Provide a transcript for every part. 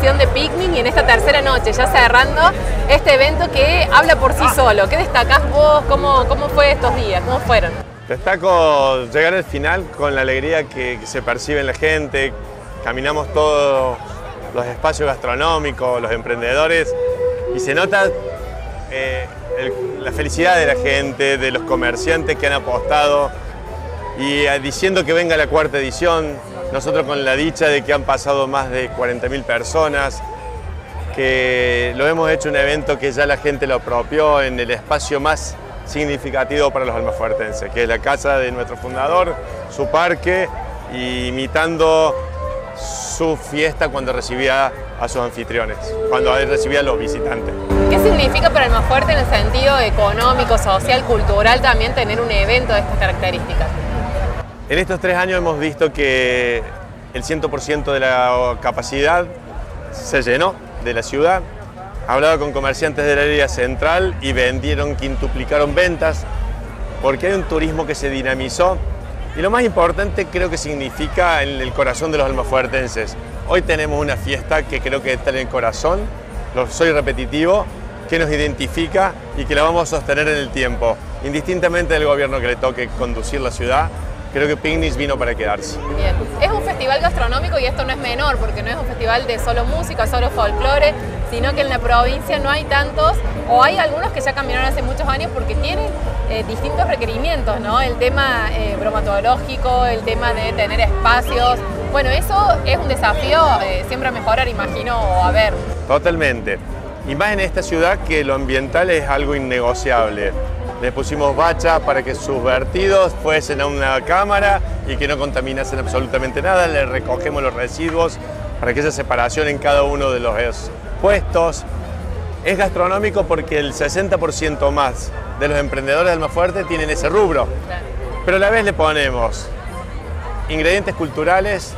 Picnic y en esta tercera noche, ya cerrando este evento que habla por sí solo. ¿Qué destacás vos? ¿Cómo, cómo fue estos días? ¿Cómo fueron? Destaco llegar al final con la alegría que, se percibe en la gente. Caminamos todos los espacios gastronómicos, los emprendedores, y se nota eh, la felicidad de la gente, de los comerciantes que han apostado, y eh, diciendo que venga la cuarta edición, nosotros con la dicha de que han pasado más de 40.000 personas, que lo hemos hecho un evento que ya la gente lo apropió en el espacio más significativo para los almafuertenses, que es la casa de nuestro fundador, su parque, imitando su fiesta cuando recibía a sus anfitriones, cuando recibía a los visitantes. ¿Qué significa para Almafuerte en el sentido económico, social, cultural también tener un evento de estas características? En estos tres años hemos visto que el 100% de la capacidad se llenó de la ciudad, hablado con comerciantes de la área central y vendieron, quintuplicaron ventas, porque hay un turismo que se dinamizó y lo más importante creo que significa en el corazón de los almafuertenses. Hoy tenemos una fiesta que creo que está en el corazón, lo soy repetitivo, que nos identifica y que la vamos a sostener en el tiempo, indistintamente del gobierno que le toque conducir la ciudad, creo que Picnic vino para quedarse. Bien. Es un festival gastronómico y esto no es menor, porque no es un festival de solo música, solo folclore, sino que en la provincia no hay tantos, o hay algunos que ya cambiaron hace muchos años porque tienen eh, distintos requerimientos, ¿no? El tema eh, bromatológico, el tema de tener espacios. Bueno, eso es un desafío eh, siempre a mejorar, imagino, o a ver. Totalmente. Y más en esta ciudad que lo ambiental es algo innegociable. Le pusimos bacha para que sus vertidos fuesen a una cámara y que no contaminasen absolutamente nada. Le recogemos los residuos para que haya separación en cada uno de los puestos. Es gastronómico porque el 60% más de los emprendedores de Almafuerte tienen ese rubro. Pero a la vez le ponemos ingredientes culturales,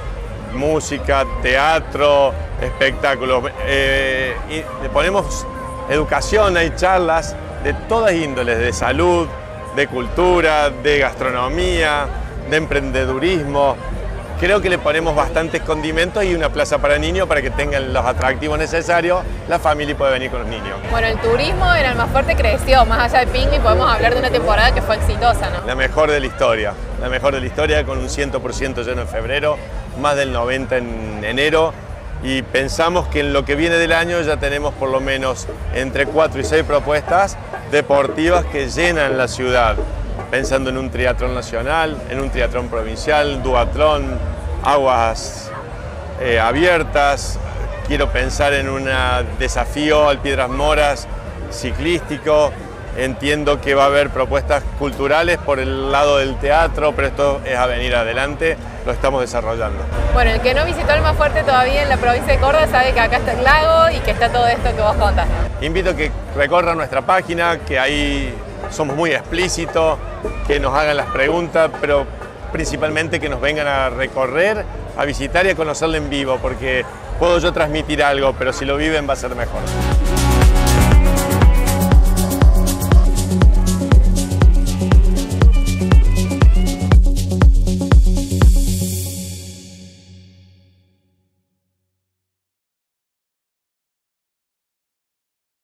música, teatro, espectáculos. Eh, le ponemos educación, hay charlas de todas índoles, de salud, de cultura, de gastronomía, de emprendedurismo. Creo que le ponemos bastantes condimentos y una plaza para niños para que tengan los atractivos necesarios, la familia puede venir con los niños. Bueno, el turismo en Almafuerte creció, más allá de Pingui podemos hablar de una temporada que fue exitosa, ¿no? La mejor de la historia, la mejor de la historia con un 100% lleno en febrero, más del 90% en enero y pensamos que en lo que viene del año ya tenemos por lo menos entre 4 y 6 propuestas deportivas que llenan la ciudad, pensando en un triatlón nacional, en un triatlón provincial, duatlón, aguas eh, abiertas, quiero pensar en un desafío al Piedras Moras ciclístico, entiendo que va a haber propuestas culturales por el lado del teatro, pero esto es a venir adelante lo estamos desarrollando. Bueno, el que no visitó el más fuerte todavía en la provincia de Córdoba sabe que acá está el lago y que está todo esto que vos contás. Invito a que recorran nuestra página, que ahí somos muy explícitos, que nos hagan las preguntas, pero principalmente que nos vengan a recorrer, a visitar y a conocerlo en vivo, porque puedo yo transmitir algo, pero si lo viven va a ser mejor.